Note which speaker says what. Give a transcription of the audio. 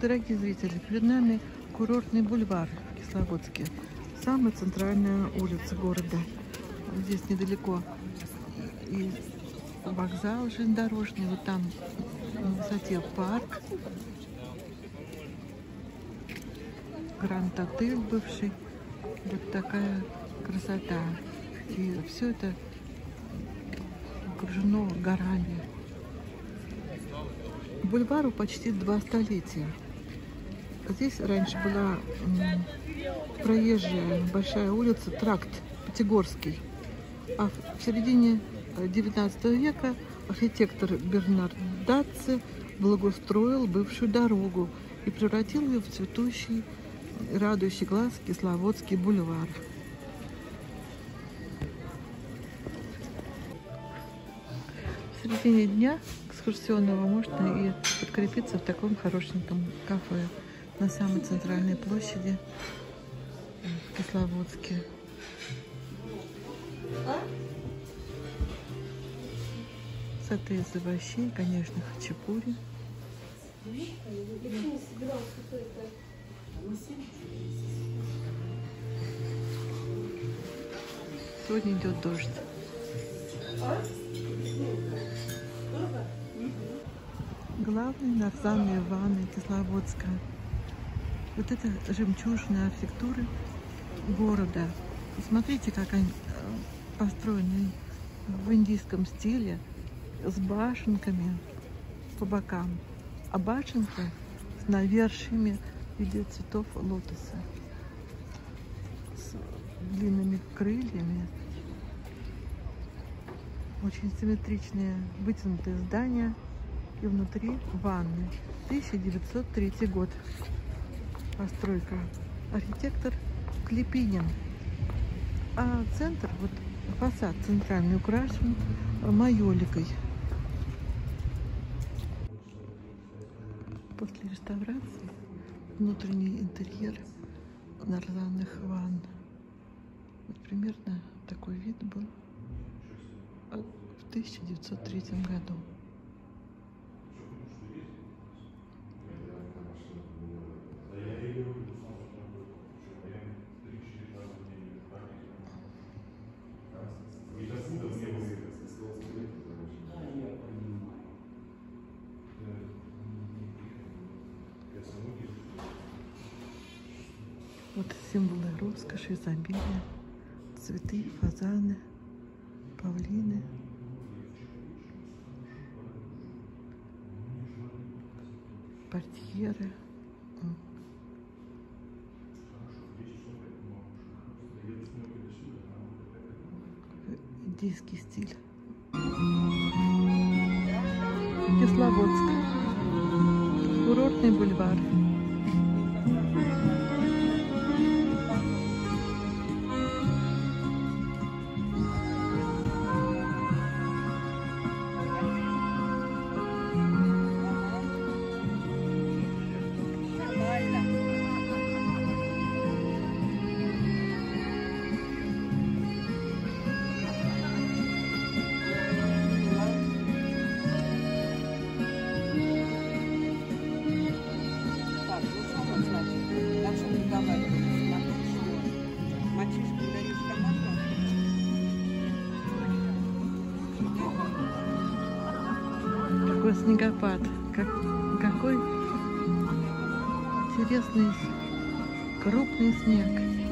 Speaker 1: Дорогие зрители, перед нами курортный бульвар в Кисловодске. Самая центральная улица города. Здесь недалеко и вокзал железнодорожный. Вот там на высоте парк. Гранд Отель бывший. Вот такая красота. И все это окружено горами. Бульвару почти два столетия. Здесь раньше была проезжая большая улица, тракт Пятигорский. А в середине 19 века архитектор Бернард Датце благоустроил бывшую дорогу и превратил ее в цветущий, радующий глаз Кисловодский бульвар. В середине дня экскурсионного можно и подкрепиться в таком хорошеньком кафе на самой центральной площади в Кисловодске. Саты из овощей, конечно, хачапури. Сегодня идет дождь. Главные нарзанные ванны Кисловодска. Вот это жемчужная архитектура города. Смотрите, как они э, построены в индийском стиле с башенками по бокам. А башенка с навершиями в виде цветов лотоса. С длинными крыльями. Очень симметричные вытянутые здания. И внутри ванны. 1903 год. Постройка. Архитектор Клепинин. А центр, вот фасад центральный украшен майоликой. После реставрации внутренний интерьер нарзанных ванн. Вот примерно такой вид был в 1903 году. Вот символы роскоши, изобилия, цветы, фазаны, павлины. Портьеры. Индийский стиль. Кисловодск. Курортный бульвар. Какой снегопад, как, какой интересный крупный снег.